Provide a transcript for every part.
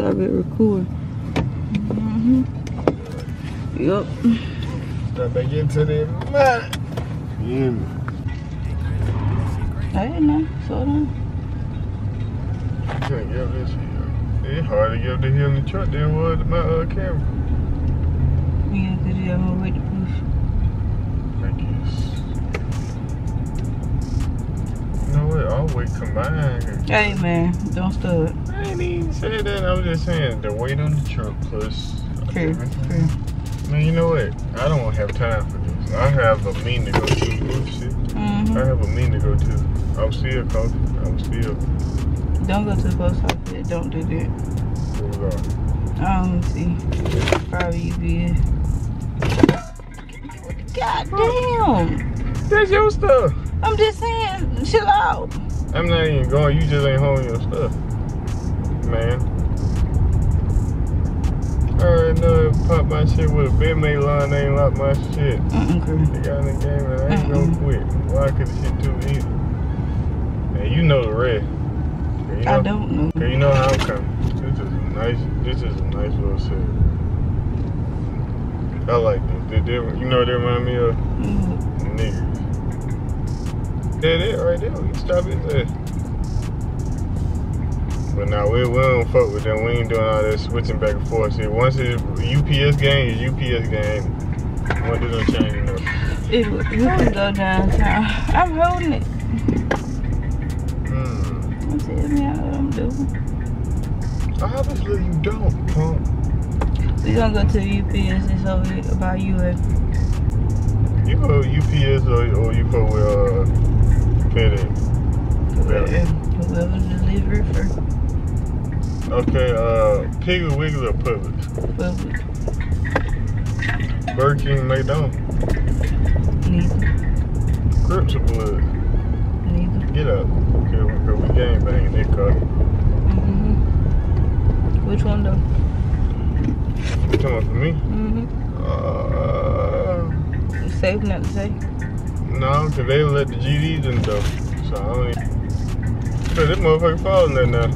To start record. Mm-hmm. Yup. Start back into the mud. Yeah. Hey, man. Slow down. Can't get this shit. It's hard to get up the hill in the truck than it was my uh, camera. Yeah, because you have more weight to push. I guess. You know what? All weight combined. Hey, man. Don't start. Even said that. I was just saying the weight on the truck plus. True, true. Man, you know what? I don't have time for this. I have a meeting to go to. Mm-hmm. I have a meeting to go to. I'm still coffee. I'm still. Don't go to the post office. Don't do that. I don't see. Probably you good. God damn. That's your stuff. I'm just saying, chill out. I'm not even going. You just ain't holding your stuff, man. I already know if pop my shit with a bedmate line, they ain't lock my shit. Mm-mm, girl. They got in the game and I ain't Mm-mm. gonna quit. Why could the shit too easy? And you know the rest. You know, I don't know. Cause you know how I'm coming. This is a nice. This is a nice little set. I like this. They, they, you know what they remind me of? Mm, Niggas. That it right there. We can stop it there. But now we, we don't fuck with them. We ain't doing all that switching back and forth. See, once it's UPS game, it's UPS game. What do them changing up? It, we can go downtown. I'm holding it. Hmm. Don't tell me how I'm doing. Obviously you don't, punk. We gonna go to UPS. It's over here by UF. You go UPS or, or you go with uh, FedEx. Whoever, whoever delivered first. Okay, uh, Piggly Wiggly or Publix? Public. Burger King, McDonald's. Neither. Crips or Blood. Neither. Get up. Okay, we, we gang banging that car. Mm-hmm. Which one though? You talking about for me? Mm-hmm. Uh, safe not to say. no, because they let the GDs in though. So I don't even. So this motherfucker falling there now.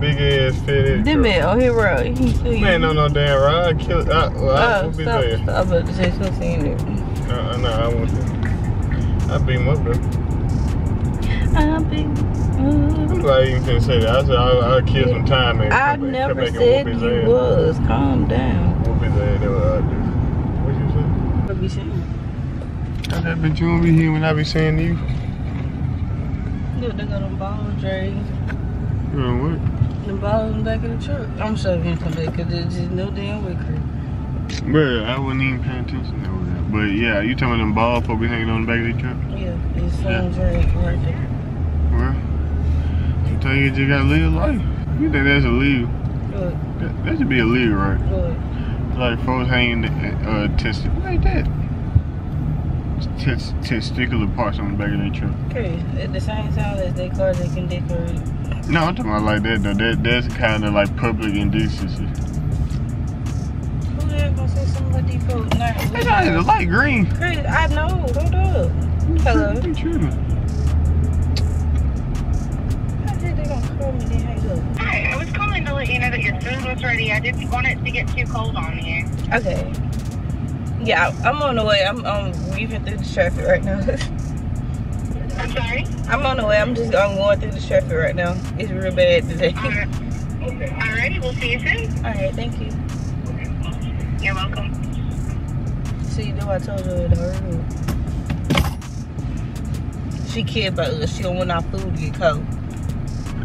Big ass FedEx. Them man, oh here right. He you. Man, no, no damn ride. I kill it. I, well, I Oh, be stop. there. stop. I was about to say something there. Uh, uh, no, I won't there. I beat him up though. I've been. I'm glad you even say that. I said I'll, I'll kill some time and I come back, never come back said and whoop his you ass. was. Calm down. Whoop his ass. That's what I do. What you say? What be saying? I said, but you won't be here when I be saying to you. Look, they got them ball drays. You know what? The balls in the back of the truck. I'm sure gonna come back because there's just no damn way crew. Bro, I wasn't even paying attention to that. But yeah, you talking about them ball folks be hanging on the back of the truck? Yeah, it's some drag right there. Well, I tell you, you just gotta live life. You think that's illegal? Look, That, that should be illegal, right? look. Like folks hanging uh, test like that. Test, testicular parts on the back of their truck. Okay, at the same time as they cars, they can decorate. No, I'm talking about like that though. That that's kind of like public indecency. Who the gonna say something about these folks? Nah, It's not the light green. Chris, I know. Hold up. Hello. You tripping? How the hell they gonna call me then hang up? Hi, I was calling to let you know that your food was ready. I didn't want it to get too cold on you. Okay. Yeah, I'm on the way. I'm um weaving through the traffic right now. I'm sorry? I'm on the way. I'm just I'm going through the traffic right now. It's real bad today. All Alright. Alrighty, we'll see you soon. Alright, thank you. You're welcome. See, though I told you it already. She cared about us. She don't want our food to get cold.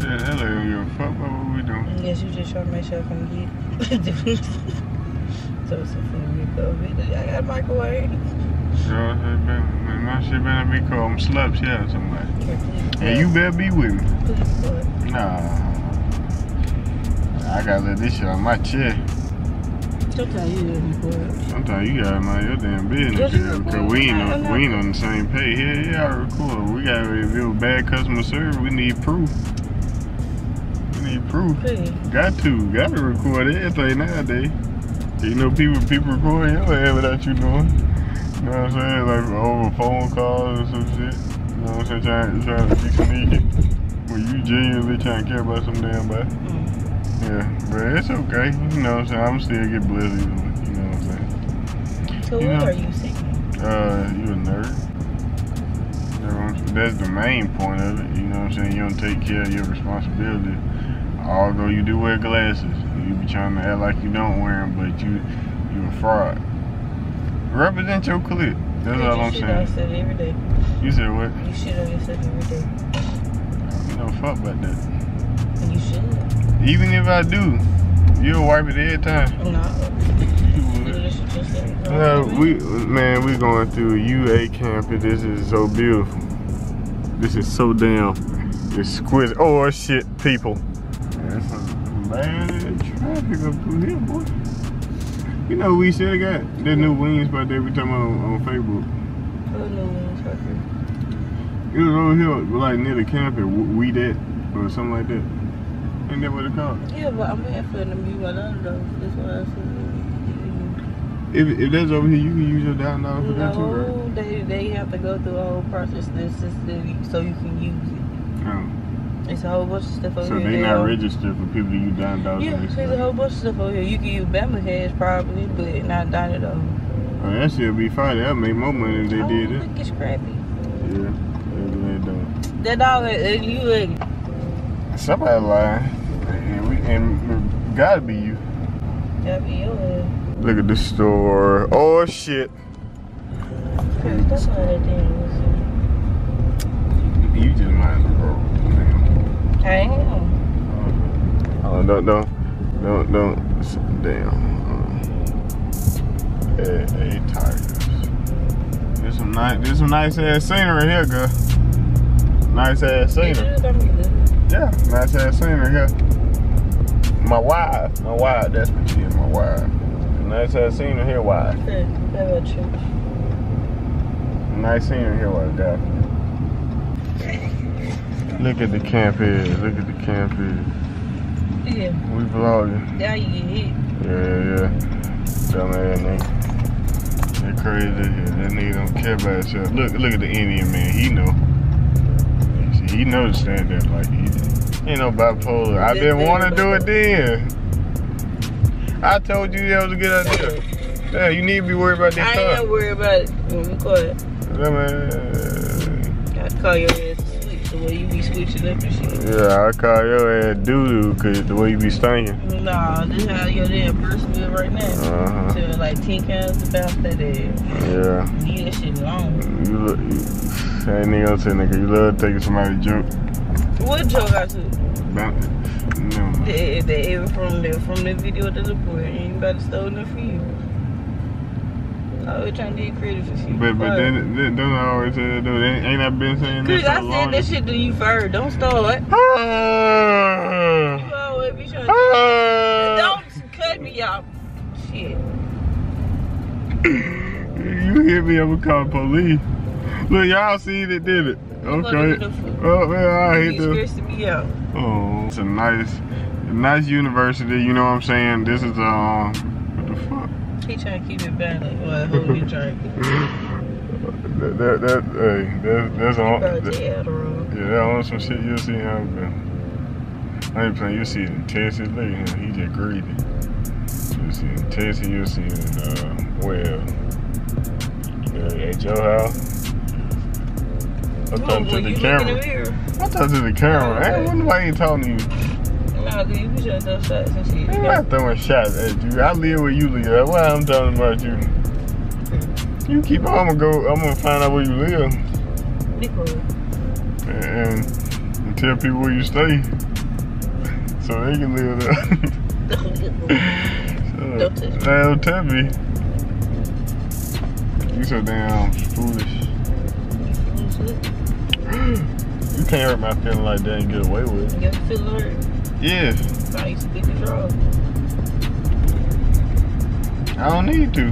Yeah, that lady don't give a fuck about what we doing. Yes, guess you just trying to make sure I can get. so it's a food get cold. I got a microwave. So I said, "Man, man, my shit better be slapped shit out of somebody. And you better be with me. Nah. I gotta let this shit on my chest. Sometimes you let me go out. Sometimes you gotta mind your damn business, because we ain't on, we ain't on the same page. Yeah, yeah, I record. We gotta if it was bad customer service, we need proof. We need proof. Please. Got to, gotta record everything nowadays. You know, people people recording your ass without you knowing. You know what I'm saying? Like over phone calls or some shit. You know what I'm saying? Trying, trying to an issue. Well, you genuinely trying to care about some damn body. Mm. Yeah, but it's okay. You know what I'm saying? I'm still get blessed either way. You know what I'm saying? So You what know- are you seeking? Uh, you a nerd. You know what I'm? That's the main point of it. You know what I'm saying? You don't take care of your responsibility. Although you do wear glasses. You be trying to act like you don't wear them, but you you a fraud. Represent your clique. That's all I'm saying. yourself every day. You said what? You shit on yourself every day. You know, fuck about that. And you should. Even if I do, you'll wipe it every time. No. You You would. do this shit yourself. No, we man, we going through UA campus. This is so beautiful. This is so damn exquisite. Oh shit, people. There's some bad traffic up through here, boy. You know we should have got that new wings spot that we talking about on, on Facebook. Knew when it's fucking- It was over here, like near the camp at We That or something like that. Ain't that what it called? Yeah, but I'm here for them to be one of those. That's what I said. If, if that's over here, you can use your down dollar for that too, right? No, they they have to go through a whole process this system so you can use it. It's a whole bunch of stuff over So here. they that not registered for people to use down dollars. Yeah, there's a whole bunch of stuff over here. You can use Bama heads probably, but not Donnie though. Oh, that shit be fine. That'll make more money if they oh, did it. Look, it's crappy. Yeah, they they don't. That dog, uh, you ugly. Somebody lying, and, we, and gotta be you. That be your ass. Look at the store. Oh shit! That's why that thing was. You just well. Damn. I am. Oh, don't don't don't don't. Damn. Um, hey, hey, tigers. There's some nice, there's some nice ass scenery here, girl. Nice ass scenery. just got me good. Yeah, nice ass scenery here. My wife, my wife, that's what she is, my wife. Nice ass scenery here, wife. Good. How about you? Nice scenery here, wife, guy. Look at the camp here. Look at the camp here. Yeah. We vlogging. Now you get hit. Yeah, yeah. Dumbass nigga. That crazy. That nigga don't care about himself. Look, look at the Indian man. He know. See, he know the stand up like he ain't no bipolar. I didn't want to do it then. I told you that was a good idea. Yeah, you need to be worried about this I ain't worried about it. When we call it, Dumbass. I call your ass a switch the way you be switching up and shit. Yeah, I call your ass doo doo cause the way you be stinking. Nah, this how your damn person feel right now. Uh huh. So like 10 cans about that ass. Yeah. Leave that shit alone. You look. Ain't nigga say nigga. You love taking somebody's joke. What joke I took? About, no. They, the, from the from the video of the report, anybody stole nothing for you. I was trying to get credit for shit. But but then then don't I always say that though. Ain't, ain't I been saying this I so long? said that shit to you first. Don't start. You Ah, always be trying to. ah. Don't cut me off. Shit. You hit me, I'm gonna call the police. Look, y'all see that did it. Okay. Oh man, I He's the. me out. Oh, it's a nice, nice university. You know what I'm saying? This is um, what the fuck? He trying to keep it balanced. Well, who he trying to That, that, that, hey, that, that's on. That- Yeah, that on some shit you'll see man. I ain't playing, you'll see it in Texas. Look at him, he just greedy. You'll see it in Texas, you'll see it in, uh, well, uh, at your house. I Come talk to the you look in the camera. I talk to the camera. Ain't nobody ain't talking to you. Nah, cause you be trying to shots and shit. I'm not throwing shots at you. I live where you live. That's why I'm talking about you. You keep on, I'm gonna go, I'm gonna find out where you live. Cool. and, and tell people where you stay so they can live there. Don't touch me. Don't touch me. You so damn foolish. You can't hurt my feeling like that and get away with it. You feel hurt? Yeah, I used to be the drug. I don't need to.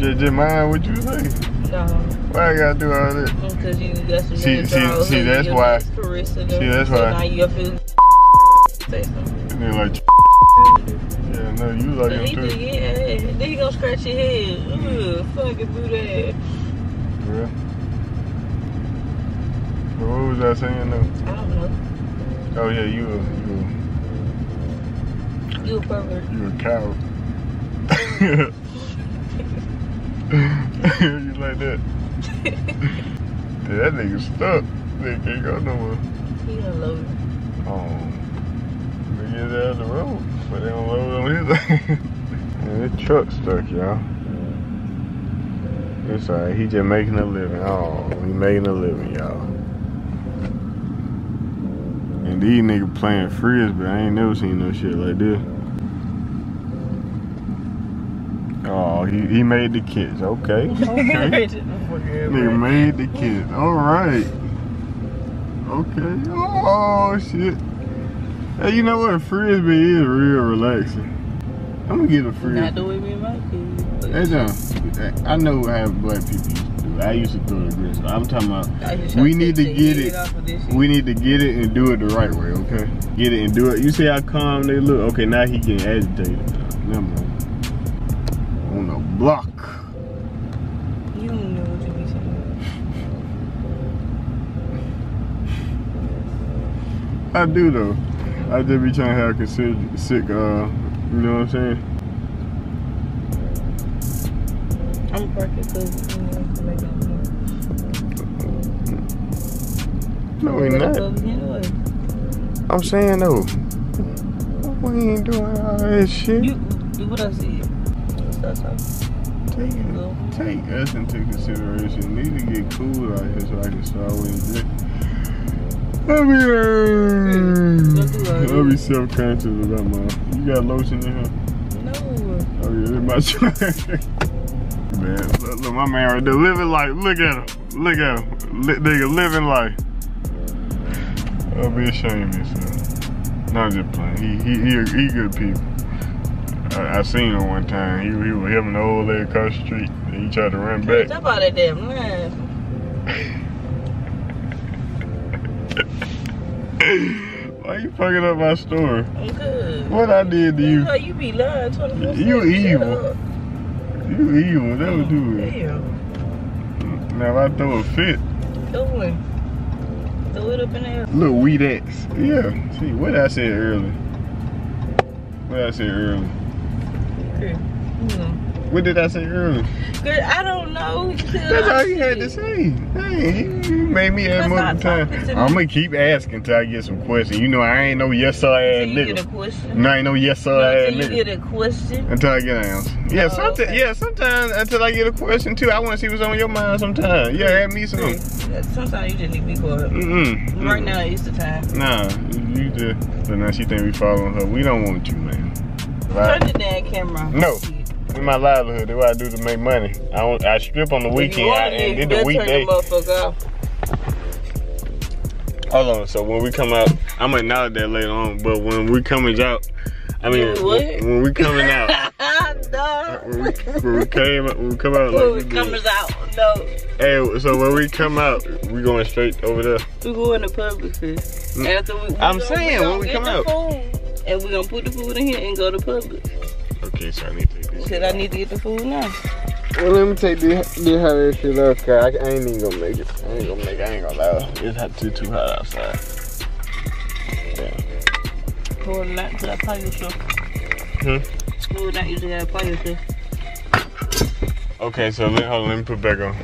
Just, just mind what you say. No, Why I gotta do all that? Mm, because you got some See- see- see, that's why- nice caress and see, that's why- now you feel say something. And like, yeah, no, you like him too. yeah, then he gonna scratch your head. Ugh, fucking boot ass. Yeah. What was was I saying though? I don't know. Oh yeah, you a you You a pervert. a, you a coward. you like that? Yeah, that nigga stuck. Nigga can't go no more. He gonna love it. Um, they get out the road, but they don't load on his. Man, this truck stuck, y'all. It's alright. He just making a living. Oh, he making a living, y'all. These niggas playing frisbee. I ain't never seen no shit like this. Oh, he, he made the kids. Okay. okay. Nigga made the kids. Alright. Okay. Oh shit. Hey, you know what? Frisbee is real relaxing. I'm gonna get a frisbee. Not the way me and my kids. Hey, John, I know how black people used to do. I used to throw the grits. I'm talking about we need to get it. head off of this shit. we need to get it and do it the right way, okay? Get it and do it. You see how calm they look? Okay, now he getting agitated. Never mind. On the block. You don't know what you be saying. I do though. I just be trying to have consider sick, uh, you know what I'm saying? I'm parking because you know to make it. No, we not. I'm saying though. We ain't doing all that shit. you do what I said. Take, Go. take us into consideration. Need to get cool out here so I can start with it. I'll be, Don't do uh, I'll be self-conscious about my. You got lotion in here? No. Oh yeah, in my trash. Man, look, look, my man right there living life. Look at him. Look at him. Li- nigga living life. I'll be ashamed of yourself. No, I'm just playing. He he he, he good people. I, I seen him one time. He he was him the old lady across the street. And he tried to run back. Stop all that damn noise. Why you fucking up my story? I'm good. What I did to you? How you be lying 24 You evil. You evil. That was do it. Damn. Now if I throw a fit, Throw it. Throw it up in there. little weed X. Yeah. See what I said earlier. What I said earlier. Know. What did I say earlier? Good. I don't know. That's all you had to say. Hey, you made me ask That's multiple not times. talking to. I'm gonna keep asking till I get some questions. You know I ain't no yes sir ass Until you get a nigga. question. No, I ain't no yes sir ass Until you get a question. Until I get an answer. Yeah, Oh, sometimes. okay. Yeah, sometimes until I get a question too. I want to see what's on your mind. Sometimes. Yeah, ask me some. Sometimes you just need to be quiet. Mm-mm. Right Mm-mm. now is the time. Nah, you just. But now she think we following her. We don't want you, man. Turn the damn camera. No. It's my livelihood. That's what I do to make money. I don't, I strip on the weekend I, it, and you did the better weekday. Turn the motherfucker. Hold on. So when we come out, I'm gonna acknowledge that later on. But when we coming out, I mean, when, when we coming out, no. when we, when we came, when we come out, like When we it out, no. Hey, so when we come out, we going straight over there. We going to the public. Mm. After we, we I'm gonna- saying, gonna when we get come the out. Food, and we gonna put the food in here and go to public. Okay, so I need to take this. Said I need to get the food now. Well, let me take this, this hot ass shit off, cause I, I ain't even gonna make it. I ain't gonna make it. I ain't gonna lie. It's hot, too, too hot outside. Yeah. Pour it out to that pile yourself. Hmm? Pour it out, you just gotta yourself. Okay, so let, hold on, let me put back on.